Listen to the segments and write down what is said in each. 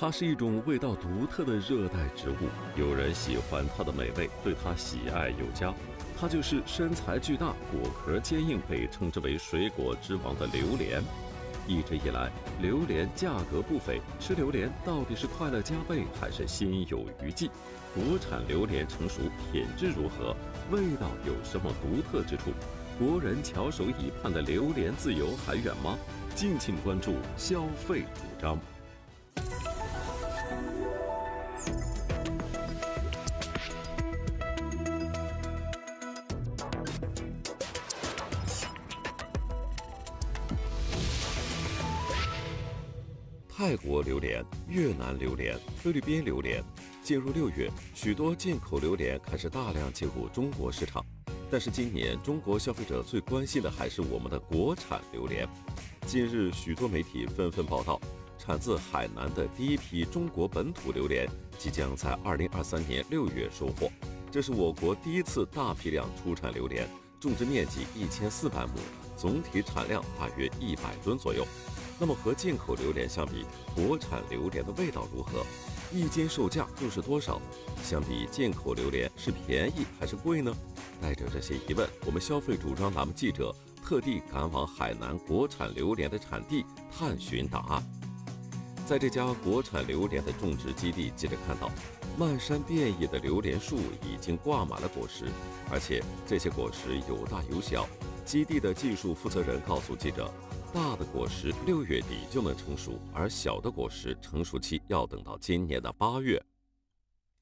它是一种味道独特的热带植物，有人喜欢它的美味，对它喜爱有加。它就是身材巨大、果壳坚硬，被称之为水果之王的榴莲。一直以来，榴莲价格不菲，吃榴莲到底是快乐加倍还是心有余悸？国产榴莲成熟品质如何？味道有什么独特之处？国人翘首以盼的榴莲自由还远吗？敬请关注消费主张。泰国榴莲、越南榴莲、菲律宾榴莲，进入六月，许多进口榴莲开始大量进入中国市场。但是今年，中国消费者最关心的还是我们的国产榴莲。近日，许多媒体纷纷报道，产自海南的第一批中国本土榴莲即将在二零二三年六月收获。这是我国第一次大批量出产榴莲，种植面积一千四百亩，总体产量大约一百吨左右。那么和进口榴莲相比，国产榴莲的味道如何？一斤售价又是多少？相比进口榴莲是便宜还是贵呢？带着这些疑问，我们消费主张栏目记者特地赶往海南国产榴莲的产地探寻答案。在这家国产榴莲的种植基地，记者看到漫山遍野的榴莲树已经挂满了果实，而且这些果实有大有小。基地的技术负责人告诉记者。大的果实六月底就能成熟，而小的果实成熟期要等到今年的八月。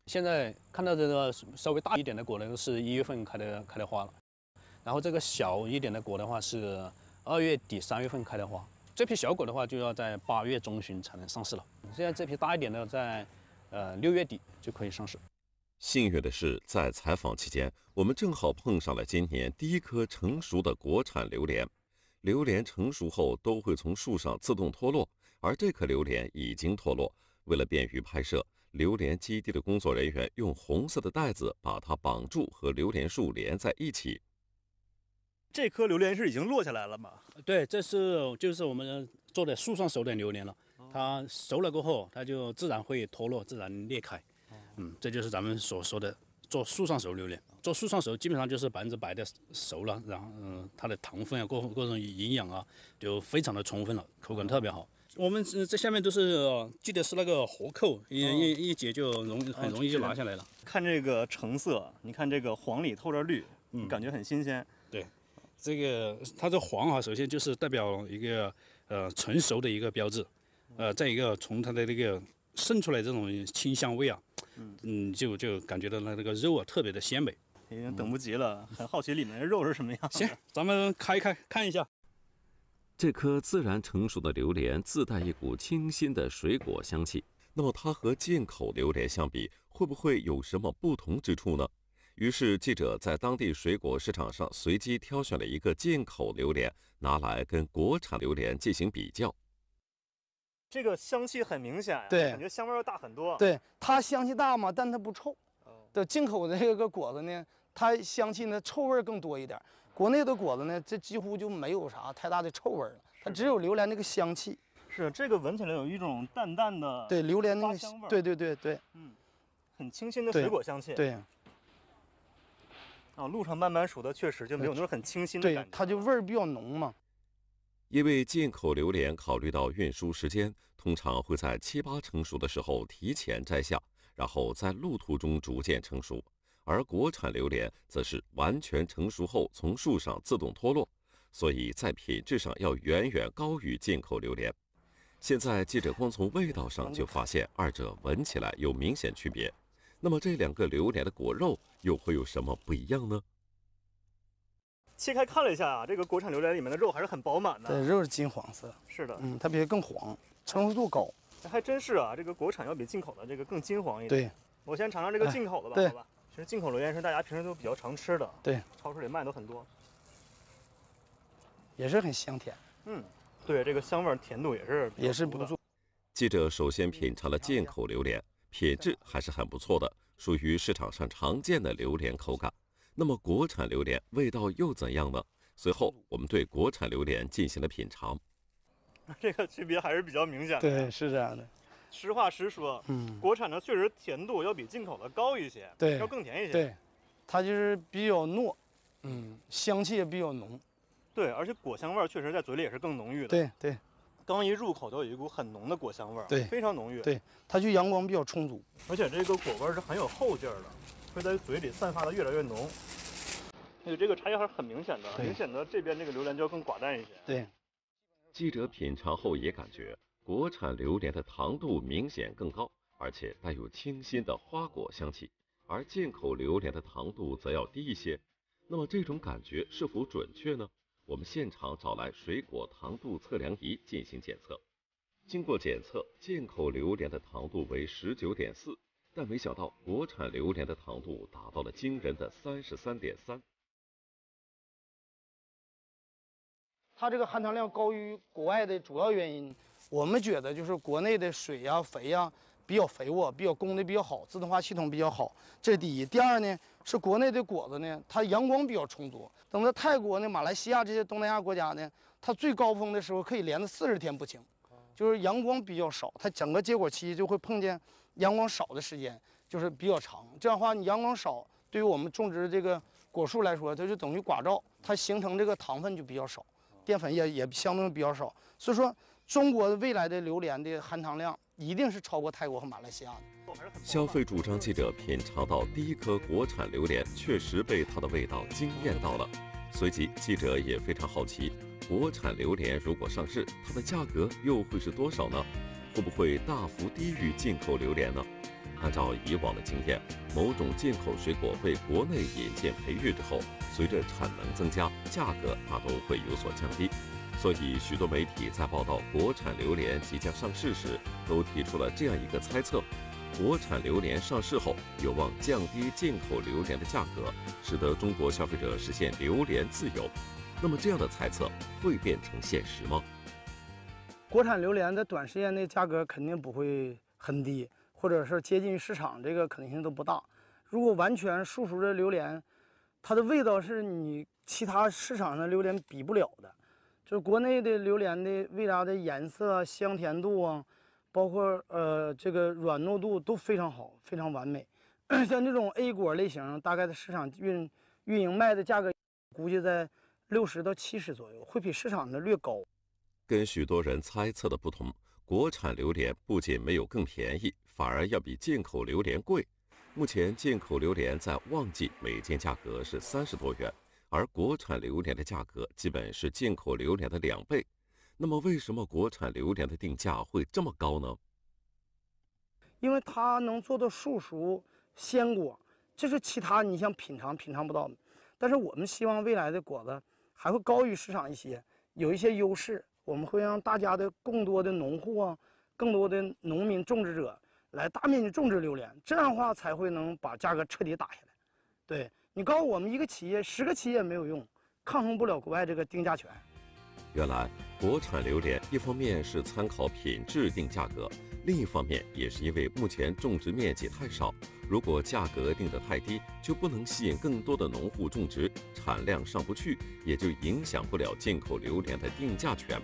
现在看到这个稍微大一点的果呢，是一月份开的开的花了，然后这个小一点的果的话是二月底三月份开的花。这批小果的话就要在八月中旬才能上市了。现在这批大一点的在呃六月底就可以上市。幸运的是，在采访期间，我们正好碰上了今年第一颗成熟的国产榴莲。榴莲成熟后都会从树上自动脱落，而这颗榴莲已经脱落。为了便于拍摄，榴莲基地的工作人员用红色的带子把它绑住，和榴莲树连在一起。这颗榴莲是已经落下来了吗？对，这是就是我们做的树上熟的榴莲了。它熟了过后，它就自然会脱落，自然裂开。嗯，这就是咱们所说的做树上熟榴莲。做树上熟，基本上就是百分之百的熟了，然后嗯，它的糖分啊，各各种营养啊，就非常的充分了，口感特别好。我们这下面都是系的是那个活扣，一一一解就容很容易就拿下来了。看这个成色，你看这个黄里透着绿，嗯，感觉很新鲜。对，这个它这黄啊，首先就是代表一个呃成熟的一个标志，呃，再一个从它的那个渗出来这种清香味啊，嗯，就就感觉到那那个肉啊特别的鲜美。已经等不及了，很好奇里面的肉是什么样。行，咱们开开看一下。这颗自然成熟的榴莲自带一股清新的水果香气，那么它和进口榴莲相比，会不会有什么不同之处呢？于是记者在当地水果市场上随机挑选了一个进口榴莲，拿来跟国产榴莲进行比较。这个香气很明显，对，感觉香味要大很多。对，它香气大嘛，但它不臭。的进口的这个果子呢，它香气呢臭味更多一点。国内的果子呢，这几乎就没有啥太大的臭味了，它只有榴莲那个香气。是这个闻起来有一种淡淡的对榴莲那个香味。对对对对，嗯，很清新的水果香气。对。啊，路上慢慢数的确实就没有那种很清新的感觉。对，它就味儿比较浓嘛。因为进口榴莲考虑到运输时间，通常会在七八成熟的时候提前摘下。然后在路途中逐渐成熟，而国产榴莲则是完全成熟后从树上自动脱落，所以在品质上要远远高于进口榴莲。现在记者光从味道上就发现二者闻起来有明显区别。那么这两个榴莲的果肉又会有什么不一样呢？切开看了一下啊，这个国产榴莲里面的肉还是很饱满的，对，肉是金黄色。是的，嗯，它比更黄，成熟度高。还真是啊，这个国产要比进口的这个更金黄一点。对，我先尝尝这个进口的吧，好吧？其实进口榴莲是大家平时都比较常吃的，对，超市里卖的很多，也是很香甜。嗯，对，这个香味甜度也是也是不错。记者首先品尝了进口榴莲，品质还是很不错的，属于市场上常见的榴莲口感。那么国产榴莲味道又怎样呢？随后我们对国产榴莲进行了品尝。这个区别还是比较明显的。对，是这样的。实话实说，嗯，国产的确实甜度要比进口的高一些，对要更甜一些。对，它就是比较糯，嗯，香气也比较浓。对，而且果香味儿确实在嘴里也是更浓郁的。，对对，刚一入口就有一股很浓的果香味儿，对非常浓郁。对它就阳光比较充足。而且这个果味儿是很有后劲儿的，会在嘴里散发的越来越浓。而且这个差异还是很明显的，明显的这边这个榴莲就要更寡淡一些。对，记者品尝后也感觉，国产榴莲的糖度明显更高，而且带有清新的花果香气，而进口榴莲的糖度则要低一些。那么这种感觉是否准确呢？我们现场找来水果糖度测量仪进行检测。经过检测，进口榴莲的糖度为十九点四，但没想到国产榴莲的糖度达到了惊人的三十三点三。它这个含糖量高于国外的主要原因，我们觉得就是国内的水呀、肥呀比较肥沃，比较供的比较好，自动化系统比较好，这是第一。第二呢，是国内的果子呢，它阳光比较充足。等到泰国呢、马来西亚这些东南亚国家呢，它最高峰的时候可以连着四十天不晴，就是阳光比较少，它整个结果期就会碰见阳光少的时间，就是比较长。这样的话，你阳光少，对于我们种植这个果树来说，它就等于寡照，它形成这个糖分就比较少。淀粉也也相对比较少，所以说中国未来的榴莲的含糖量一定是超过泰国和马来西亚的。消费主张记者品尝到第一颗国产榴莲，确实被它的味道惊艳到了。随即，记者也非常好奇，国产榴莲如果上市，它的价格又会是多少呢？会不会大幅低于进口榴莲呢？按照以往的经验，某种进口水果被国内引进培育之后，随着产能增加，价格大都会有所降低。所以，许多媒体在报道国产榴莲即将上市时，都提出了这样一个猜测：国产榴莲上市后，有望降低进口榴莲的价格，使得中国消费者实现榴莲自由。那么，这样的猜测会变成现实吗？国产榴莲在短时间内价格肯定不会很低，或者是接近市场，这个可能性都不大。如果完全树熟的榴莲，它的味道是你其他市场上的榴莲比不了的。就是国内的榴莲的味道的颜色、香甜度啊，包括呃这个软糯度都非常好，非常完美。像这种 A 果类型，大概的市场运运营卖的价格，估计在六十到七十左右，会比市场的略高。跟许多人猜测的不同，国产榴莲不仅没有更便宜，反而要比进口榴莲贵。目前进口榴莲在旺季每斤价格是三十多元，而国产榴莲的价格基本是进口榴莲的两倍。那么，为什么国产榴莲的定价会这么高呢？因为它能做到树熟鲜果，这是其他你想品尝品尝不到的。但是我们希望未来的果子还会高于市场一些，有一些优势。我们会让大家的更多的农户啊，更多的农民种植者来大面积种植榴莲，这样的话才会能把价格彻底打下来。对你告诉我们一个企业，十个企业没有用，抗衡不了国外这个定价权。原来，国产榴莲一方面是参考品质定价格，另一方面也是因为目前种植面积太少，如果价格定得太低，就不能吸引更多的农户种植，产量上不去，也就影响不了进口榴莲的定价权。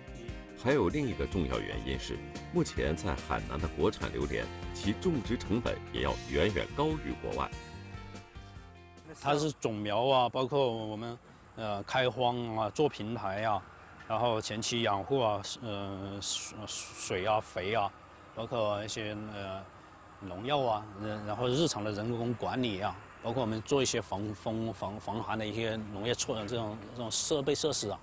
还有另一个重要原因是，目前在海南的国产榴莲，其种植成本也要远远高于国外。它是种苗啊，包括我们呃开荒啊、做平台啊，然后前期养护啊，呃水啊、肥啊，包括一些呃农药啊，呃然后日常的人工管理啊，包括我们做一些防风防防寒的一些农业措这种这种设备设施啊，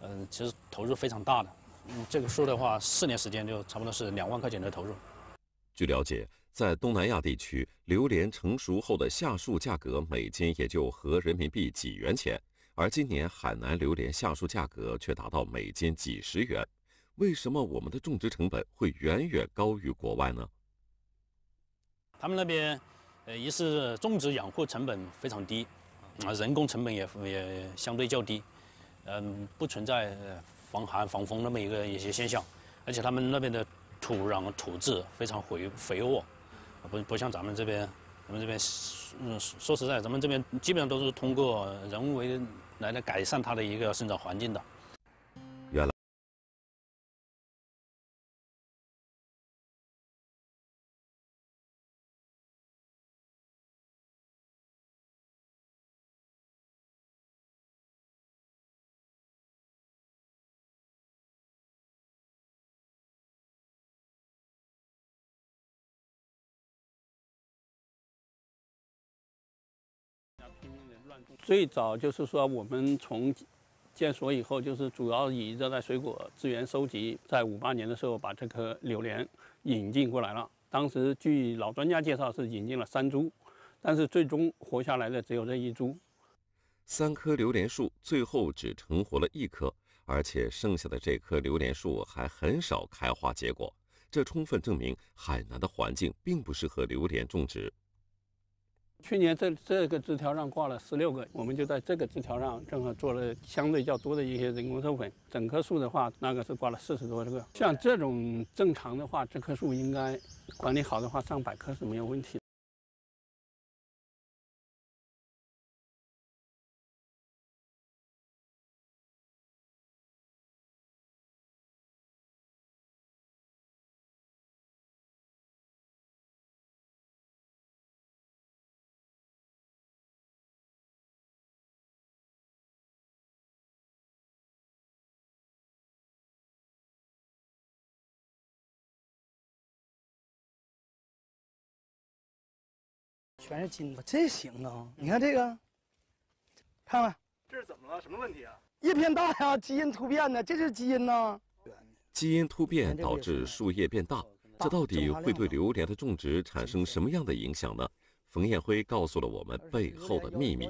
嗯、其实投入非常大的。嗯，这个数的话，四年时间就差不多是两万块钱的投入。据了解，在东南亚地区，榴莲成熟后的下树价格每斤也就合人民币几元钱，而今年海南榴莲下树价格却达到每斤几十元。为什么我们的种植成本会远远高于国外呢？他们那边，呃，一是种植养护成本非常低，啊，人工成本也也相对较低，嗯，不存在防寒防风那么一个一些现象，而且他们那边的土壤土质非常肥肥沃，不不像咱们这边，咱们这边，嗯，说实在，咱们这边基本上都是通过人为来来改善它的一个生长环境的。最早就是说我们从建所以后，就是主要以热带水果资源收集，在五八年的时候把这棵榴莲引进过来了。当时据老专家介绍是引进了三株，但是最终活下来的只有这一株。三棵榴莲树最后只成活了一棵，而且剩下的这棵榴莲树还很少开花结果，这充分证明海南的环境并不适合榴莲种植。去年这这个枝条上挂了十六个，我们就在这个枝条上正好做了相对较多的一些人工授粉。整棵树的话，那个是挂了四十多个。像这种正常的话，这棵树应该管理好的话，上百棵是没有问题。全是金子，这行啊！你看这个，看看这是怎么了？什么问题啊？叶片大呀，基因突变呢，这是基因呢。基因突变导致树叶变大，这到底会对榴莲的种植产生什么样的影响呢？冯艳辉告诉了我们背后的秘密。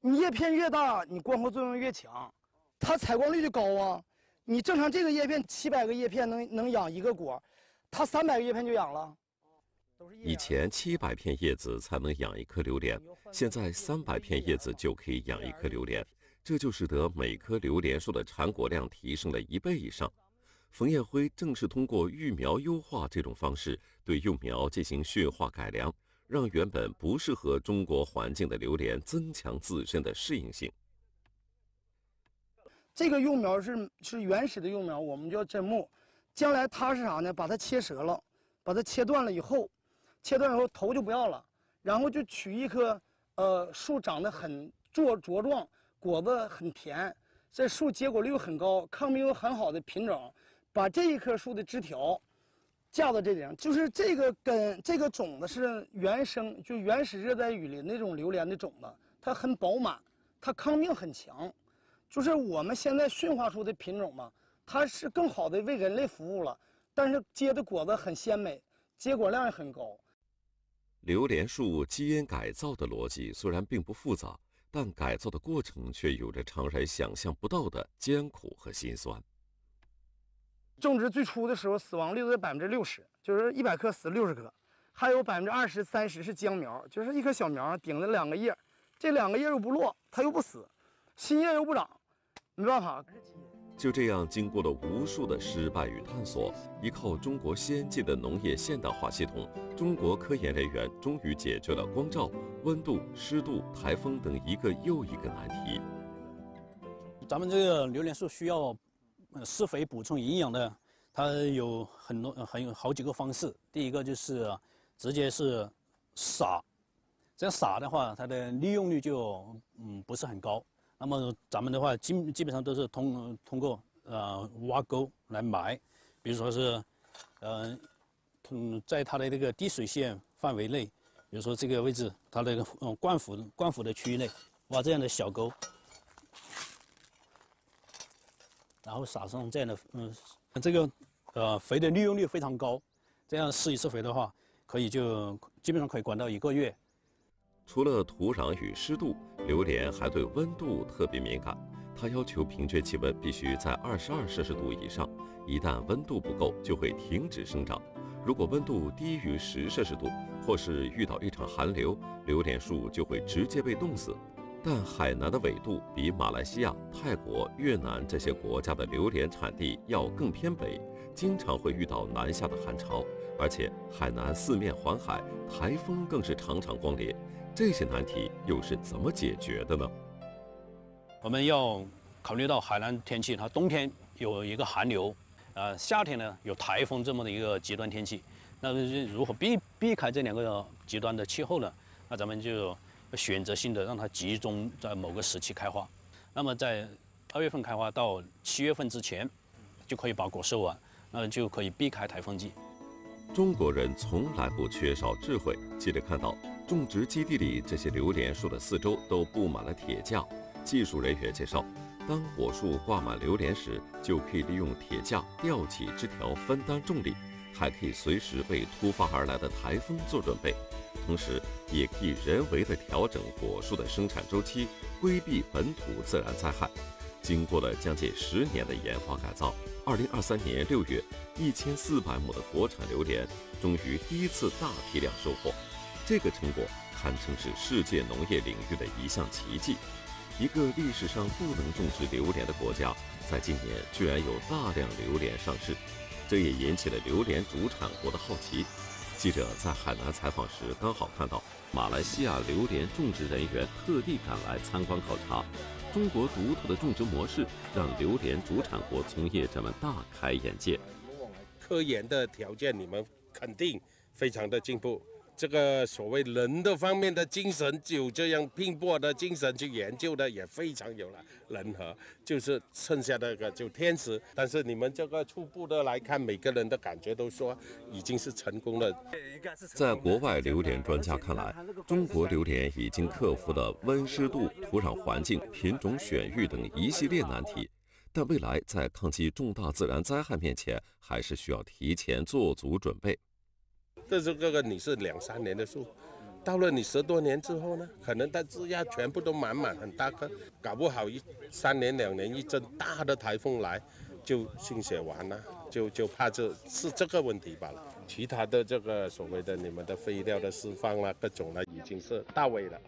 你叶片越大，你光合作用越强，它采光率就高啊。你正常这个叶片七百个叶片能能养一个果，它三百个叶片就养了。以前七百片叶子才能养一颗榴莲，现在三百片叶子就可以养一颗榴莲，这就使得每棵榴莲树的产果量提升了一倍以上。冯彦辉正是通过育苗优化这种方式，对幼苗进行驯化改良，让原本不适合中国环境的榴莲增强自身的适应性。这个幼苗是是原始的幼苗，我们叫砧木，将来它是啥呢？把它切折了，把它切断了以后。切断以后头就不要了，然后就取一棵，呃，树长得很茁茁壮，果子很甜，这树结果率很高，抗病又很好的品种，把这一棵树的枝条架到这顶，就是这个根，这个种子是原生，就原始热带雨林那种榴莲的种子，它很饱满，它抗病很强，就是我们现在驯化出的品种嘛，它是更好的为人类服务了，但是结的果子很鲜美，结果量也很高。榴莲树基因改造的逻辑虽然并不复杂，但改造的过程却有着常人想象不到的艰苦和辛酸。种植最初的时候，死亡率都在百分之六十，就是一百棵死六十棵，还有百分之二十三十是僵苗，就是一棵小苗顶着两个叶，这两个叶又不落，它又不死，新叶又不长，没办法。就这样，经过了无数的失败与探索，依靠中国先进的农业现代化系统，中国科研人员终于解决了光照、温度、湿度、台风等一个又一个难题。咱们这个榴莲树需要施肥补充营养的，它有很多很有好几个方式。第一个就是直接是撒，这样撒的话，它的利用率就嗯不是很高。那么咱们的话，基基本上都是通通过呃挖沟来埋，比如说是，呃，嗯，在它的这个滴水线范围内，比如说这个位置，它的嗯灌腐灌腐的区域内，挖这样的小沟，然后撒上这样的嗯，这个呃肥的利用率非常高，这样施一次肥的话，可以就基本上可以管到一个月。除了土壤与湿度，榴莲还对温度特别敏感。它要求平均气温必须在二十二摄氏度以上，一旦温度不够，就会停止生长。如果温度低于十摄氏度，或是遇到一场寒流，榴莲树就会直接被冻死。但海南的纬度比马来西亚、泰国、越南这些国家的榴莲产地要更偏北，经常会遇到南下的寒潮，而且海南四面环海，台风更是常常光临。这些难题又是怎么解决的呢？我们要考虑到海南天气，它冬天有一个寒流，呃，夏天呢有台风这么的一个极端天气。那如何避避开这两个极端的气候呢？那咱们就选择性的让它集中在某个时期开花。那么在二月份开花到七月份之前，就可以把果收完，那就可以避开台风季。中国人从来不缺少智慧。记得看到。种植基地里这些榴莲树的四周都布满了铁架。技术人员介绍，当果树挂满榴莲时，就可以利用铁架吊起枝条分担重力，还可以随时为突发而来的台风做准备。同时，也可以人为的调整果树的生产周期，规避本土自然灾害。经过了将近十年的研发改造，二零二三年六月，一千四百亩的国产榴莲终于第一次大批量收获。这个成果堪称是世界农业领域的一项奇迹。一个历史上不能种植榴莲的国家，在今年居然有大量榴莲上市，这也引起了榴莲主产国的好奇。记者在海南采访时，刚好看到马来西亚榴莲种植人员特地赶来参观考察。中国独特的种植模式，让榴莲主产国从业者们大开眼界。科研的条件，你们肯定非常的进步。这个所谓人的方面的精神，就这样拼搏的精神去研究的，也非常有了人和，就是剩下的个就天使。但是你们这个初步的来看，每个人的感觉都说已经是成功了。在国外榴莲专家看来，中国榴莲已经克服了温湿度、土壤环境、品种选育等一系列难题，但未来在抗击重大自然灾害面前，还是需要提前做足准备。这是这个你是两三年的树，到了你十多年之后呢，可能它枝丫全部都满满很大颗，搞不好一三年两年一阵大的台风来，就心血完了，就就怕这是这个问题罢了。其他的这个所谓的你们的废料的释放啊，各种呢已经是到位了。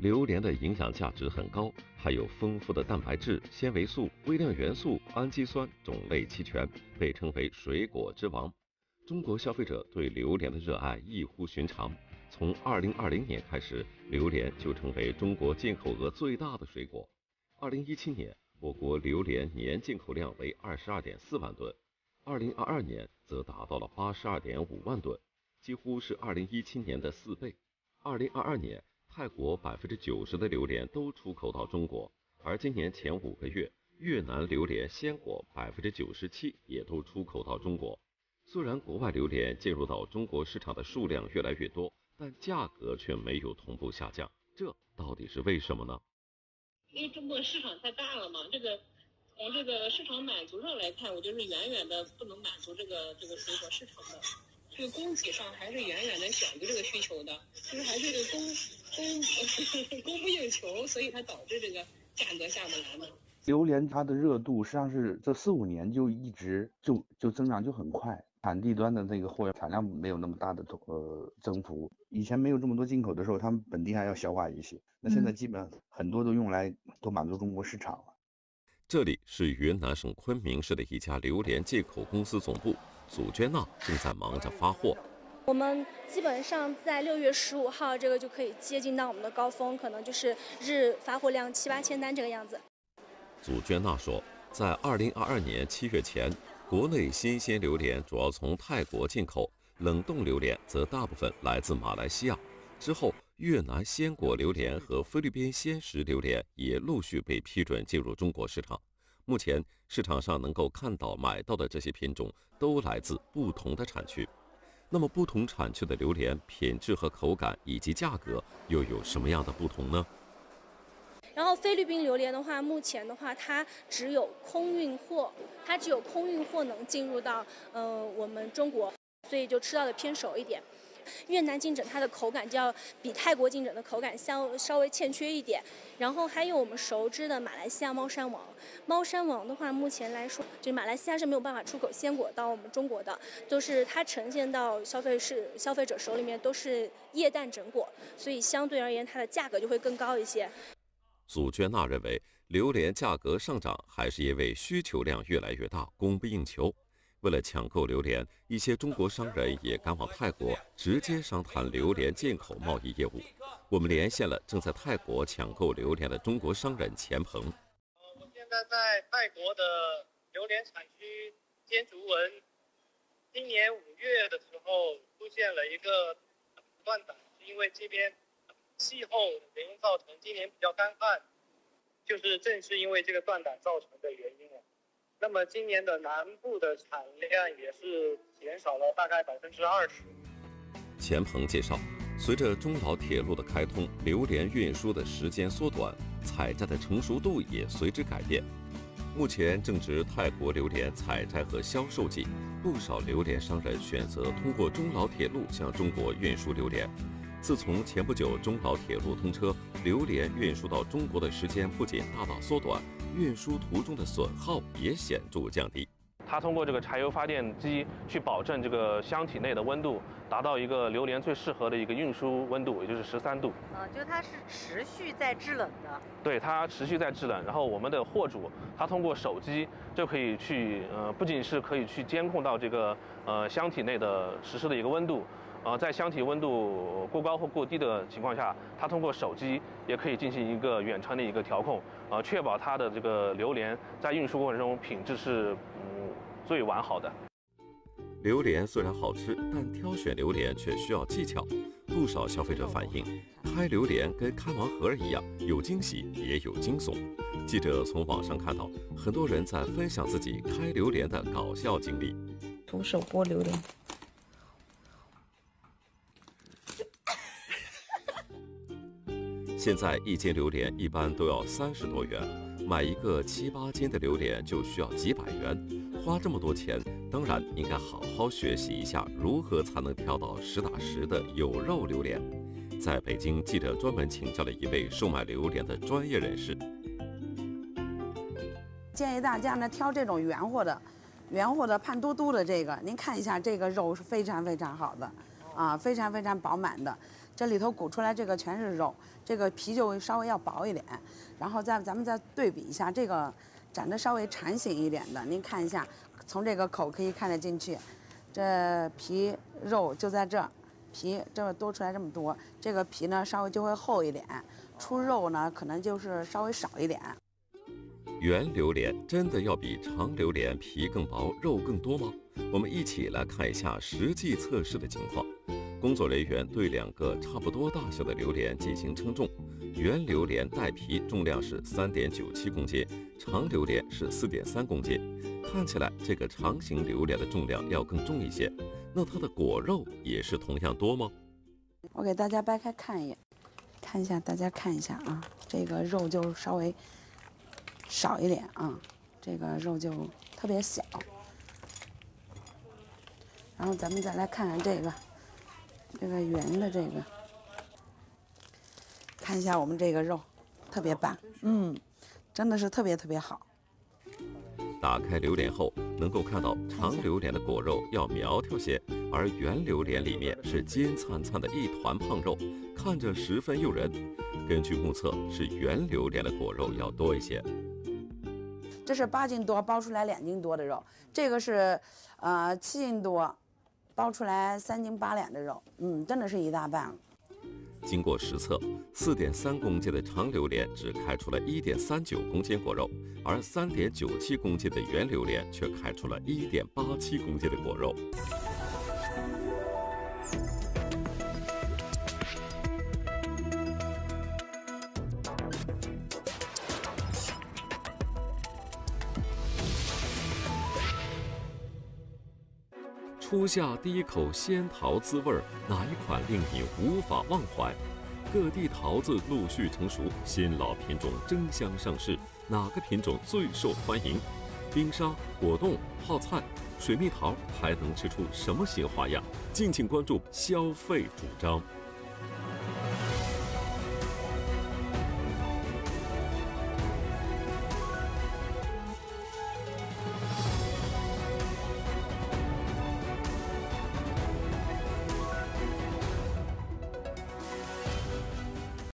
榴莲的营养价值很高，含有丰富的蛋白质、纤维素、微量元素、氨基酸，种类齐全，被称为水果之王。中国消费者对榴莲的热爱异乎寻常。从2020年开始，榴莲就成为中国进口额最大的水果。2017年，我国榴莲年进口量为22.4万吨，2022年则达到了82.5万吨，几乎是2017年的四倍。2022年，泰国90%的榴莲都出口到中国，而今年前五个月，越南榴莲鲜果97%也都出口到中国。虽然国外榴莲进入到中国市场的数量越来越多，但价格却没有同步下降，这到底是为什么呢？因为中国市场太大了嘛，这个从这个市场满足上来看，我觉得远远的不能满足这个这个水果市场的，这个供给上还是远远的小于这个需求的，就是还是供供 供不应求，所以它导致这个价格下不来嘛。榴莲它的热度实际上是这四五年就一直就就增长就很快。产地端的这个货产量没有那么大的呃增幅，以前没有这么多进口的时候，他们本地还要消化一些。那现在基本很多都用来都满足中国市场了。这里是云南省昆明市的一家榴莲进口公司总部，祖娟娜正在忙着发货。我们基本上在六月十五号这个就可以接近到我们的高峰，可能就是日发货量七八千单这个样子。祖娟娜说，在二零二二年七月前。国内新鲜榴莲主要从泰国进口，冷冻榴莲则大部分来自马来西亚。之后，越南鲜果榴莲和菲律宾鲜食榴莲也陆续被批准进入中国市场。目前市场上能够看到、买到的这些品种都来自不同的产区。那么，不同产区的榴莲品质和口感以及价格又有什么样的不同呢？然后菲律宾榴莲的话，目前的话它只有空运货，它只有空运货能进入到呃我们中国，所以就吃到的偏熟一点。越南金枕它的口感就要比泰国金枕的口感相稍微欠缺一点。然后还有我们熟知的马来西亚猫山王，猫山王的话目前来说，就是马来西亚是没有办法出口鲜果到我们中国的，都是它呈现到消费是消费者手里面都是液氮整果，所以相对而言它的价格就会更高一些。祖娟娜认为，榴莲价格上涨还是因为需求量越来越大，供不应求。为了抢购榴莲，一些中国商人也赶往泰国，直接商谈榴莲进口贸易业务。我们连线了正在泰国抢购榴莲的中国商人钱鹏。我现在在泰国的榴莲产区尖竹文，今年五月的时候出现了一个断档，因为这边。气候原因造成今年比较干旱，就是正是因为这个断档造成的原因了。那么今年的南部的产量也是减少了大概百分之二十。钱鹏介绍，随着中老铁路的开通，榴莲运输的时间缩短，采摘的成熟度也随之改变。目前正值泰国榴莲采摘和销售季，不少榴莲商人选择通过中老铁路向中国运输榴莲。自从前不久中老铁路通车，榴莲运输到中国的时间不仅大大缩短，运输途中的损耗也显著降低。它通过这个柴油发电机去保证这个箱体内的温度达到一个榴莲最适合的一个运输温度，也就是十三度。啊，就它是持续在制冷的。对，它持续在制冷。然后我们的货主他通过手机就可以去，呃，不仅是可以去监控到这个呃箱体内的实时的一个温度，呃，在箱体温度过高或过低的情况下，它通过手机也可以进行一个远程的一个调控，呃，确保它的这个榴莲在运输过程中品质是嗯。最完好的榴莲虽然好吃，但挑选榴莲却需要技巧。不少消费者反映，开榴莲跟开盲盒一样，有惊喜也有惊悚。记者从网上看到，很多人在分享自己开榴莲的搞笑经历。徒手剥榴莲，现在一斤榴莲一般都要三十多元，买一个七八斤的榴莲就需要几百元。花这么多钱，当然应该好好学习一下如何才能挑到实打实的有肉榴莲。在北京，记者专门请教了一位售卖榴莲的专业人士，建议大家呢挑这种圆乎的、圆乎的、胖嘟嘟的这个。您看一下，这个肉是非常非常好的，啊，非常非常饱满的。这里头鼓出来这个全是肉，这个皮就稍微要薄一点。然后再咱们再对比一下这个。长得稍微长形一点的，您看一下，从这个口可以看得进去，这皮肉就在这，皮这么多出来这么多，这个皮呢稍微就会厚一点，出肉呢可能就是稍微少一点。圆榴莲真的要比长榴莲皮更薄、肉更多吗？我们一起来看一下实际测试的情况。工作人员对两个差不多大小的榴莲进行称重。圆榴莲带皮重量是三点九七公斤，长榴莲是四点三公斤。看起来这个长形榴莲的重量要更重一些，那它的果肉也是同样多吗？我给大家掰开看一眼，看一下，大家看一下啊，这个肉就稍微少一点啊，这个肉就特别小。然后咱们再来看看这个，这个圆的这个。看一下我们这个肉，特别棒，嗯，真的是特别特别好。打开榴莲后，能够看到长榴莲的果肉要苗条些，而圆榴莲里面是金灿灿的一团胖肉，看着十分诱人。根据目测，是圆榴莲的果肉要多一些。这是八斤多包出来两斤多的肉，这个是呃七斤多包出来三斤八两的肉，嗯，真的是一大半了。经过实测，四点三公斤的长榴莲只开出了一点三九公斤果肉，而三点九七公斤的圆榴莲却开出了一点八七公斤的果肉。初夏第一口鲜桃滋味儿，哪一款令你无法忘怀？各地桃子陆续成熟，新老品种争相上市，哪个品种最受欢迎？冰沙、果冻、泡菜、水蜜桃还能吃出什么新花样？敬请关注消费主张。